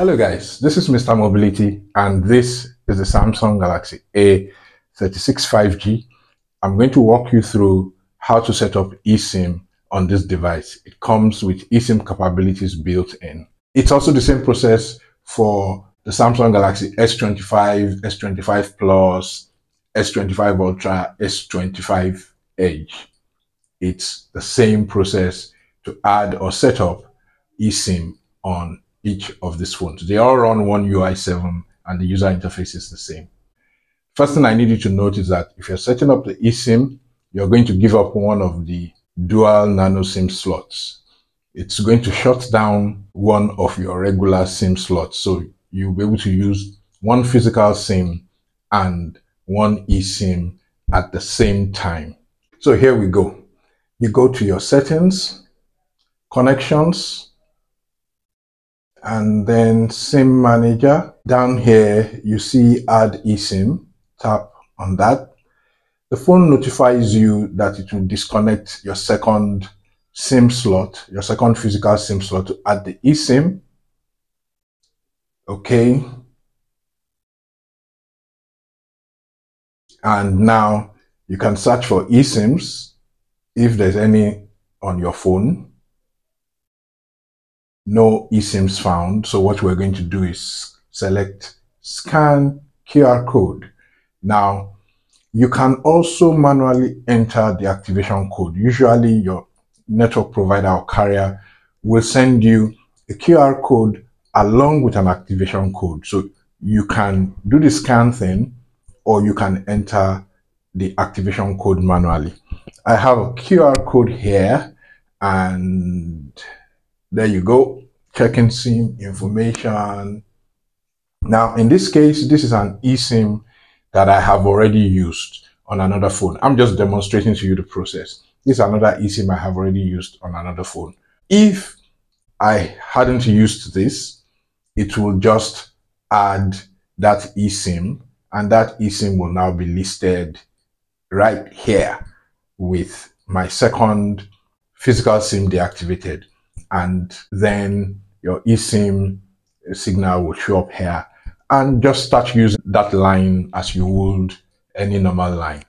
Hello guys, this is Mr. Mobility and this is the Samsung Galaxy A36 5G. I'm going to walk you through how to set up eSIM on this device. It comes with eSIM capabilities built in. It's also the same process for the Samsung Galaxy S25, S25 Plus, S25 Ultra, S25 Edge. It's the same process to add or set up eSIM on each of these phones. They all run one UI7 and the user interface is the same. First thing I need you to note is that if you're setting up the eSIM, you're going to give up one of the dual nano SIM slots. It's going to shut down one of your regular SIM slots. So you'll be able to use one physical SIM and one eSIM at the same time. So here we go. You go to your settings, connections, and then SIM manager. Down here, you see add eSIM. Tap on that. The phone notifies you that it will disconnect your second SIM slot, your second physical SIM slot to add the eSIM. Okay. And now you can search for eSIMs if there's any on your phone. No eSIMs found. So what we're going to do is select scan QR code. Now, you can also manually enter the activation code. Usually your network provider or carrier will send you a QR code along with an activation code. So you can do the scan thing or you can enter the activation code manually. I have a QR code here and there you go. Checking SIM information. Now, in this case, this is an eSIM that I have already used on another phone. I'm just demonstrating to you the process. This is another eSIM I have already used on another phone. If I hadn't used this, it will just add that eSIM and that eSIM will now be listed right here with my second physical SIM deactivated. And then your eSIM signal will show up here and just start using that line as you would any normal line.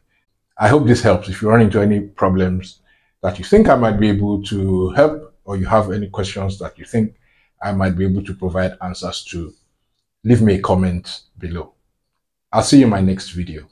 I hope this helps. If you run into any problems that you think I might be able to help or you have any questions that you think I might be able to provide answers to, leave me a comment below. I'll see you in my next video.